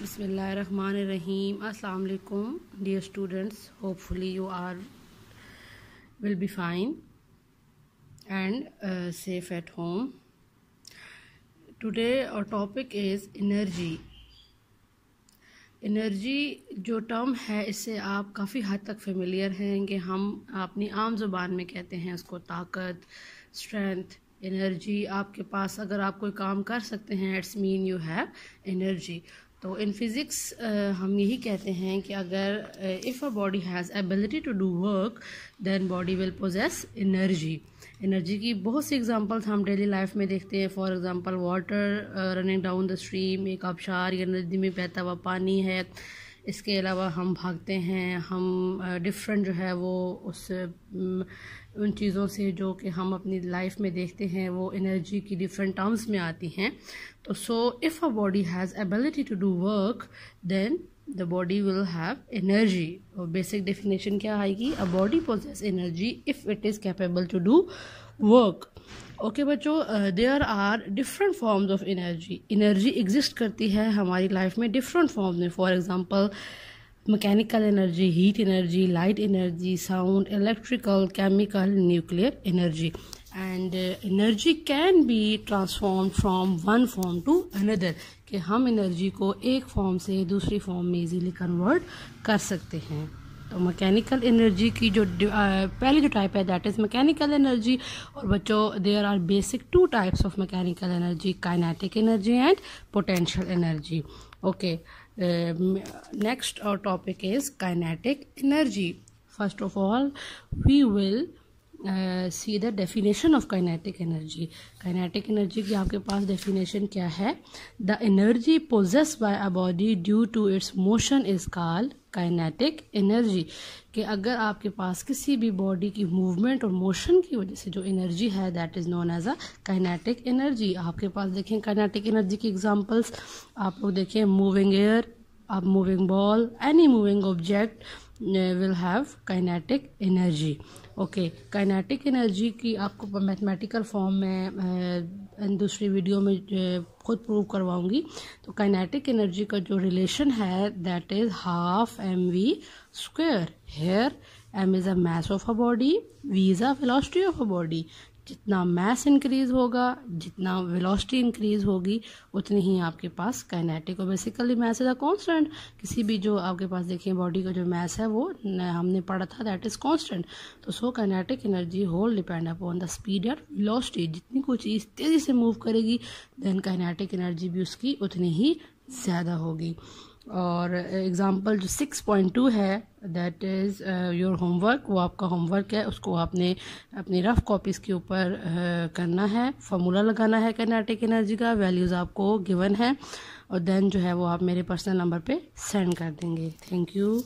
बसमीम अलकुम dear students, hopefully you are, will be fine and safe at home today our topic is energy energy जो term है, इससे आप काफ़ी हद तक फेमिलियर हैं कि हम अपनी आम ज़ुबान में कहते हैं उसको ताकत स्ट्रेंथ एनर्जी आपके पास अगर आप कोई काम कर सकते हैं it's mean you have energy तो इन फिज़िक्स हम यही कहते हैं कि अगर if a body has ability to do work then body will possess energy energy की बहुत सी एग्जांपल्स हम डेली लाइफ में देखते हैं. For example water running down the stream एक आबशार या नदी में बहता हुआ पानी है. इसके अलावा हम भागते हैं, हम डिफरेंट जो है वो उस उन चीज़ों से जो कि हम अपनी लाइफ में देखते हैं, वो एनर्जी की डिफरेंट टर्म्स में आती हैं। तो so if a body has ability to do work then the body will have energy और बेसिक डेफिनेशन क्या आएगी? A body possess energy if it is capable to do work okay बच्चों there are different forms of energy energy exist करती है हमारी life में different forms में. For example mechanical energy heat energy light energy sound electrical chemical nuclear energy and energy can be transform from one form to another कि हम energy को एक form से दूसरी फॉर्म में इजीली कन्वर्ट कर सकते हैं। तो मैकेनिकल एनर्जी की जो पहली जो टाइप है दैट इज़ मैकेनिकल एनर्जी और बच्चों there are basic two types of mechanical energy kinetic energy and potential energy okay next our topic is kinetic energy first of all we will see the definition of kinetic energy kinetic energy की आपके पास definition क्या है? The energy possess by a body due to its motion is called kinetic energy कि अगर आपके पास किसी भी बॉडी की मूवमेंट और मोशन की वजह से जो एनर्जी है that is known as a kinetic energy आपके पास देखें काइनेटिक एनर्जी की एग्जांपल्स आप लोग देखें मूविंग एयर आप moving ball any moving object will have kinetic energy okay kinetic energy की आपको मैथमेटिकल फॉर्म में दूसरी वीडियो में खुद प्रूव करवाऊँगी। तो काइनेटिक एनर्जी का जो रिलेशन है that is half M V square here M is a mass of a body V is a velocity of a body जितना मैस इंक्रीज होगा, जितना वेलोसिटी इंक्रीज होगी, उतनी ही आपके पास काइनेटिक और basically mass is a constant किसी भी जो आपके पास देखिए बॉडी का जो मैस है, वो हमने पढ़ा था दैट इज़ कांस्टेंट तो so kinetic energy whole depend upon the speed या वेलोसिटी जितनी कोई चीज़ तेज़ी से मूव करेगी देन काइनेटिक एनर्जी भी उसकी उतनी ही ज़्यादा होगी. और एग्ज़ाम्पल जो सिक्स पॉइंट टू है दैट इज़ योर होमवर्क वो आपका होमवर्क है उसको आपने अपनी रफ कॉपीज़ के ऊपर uh, करना है फार्मूला लगाना है कैनेटिक एनर्जी का वैल्यूज़ आपको गिवन है और देन जो है वो आप मेरे पर्सनल नंबर पे सेंड कर देंगे। Thank you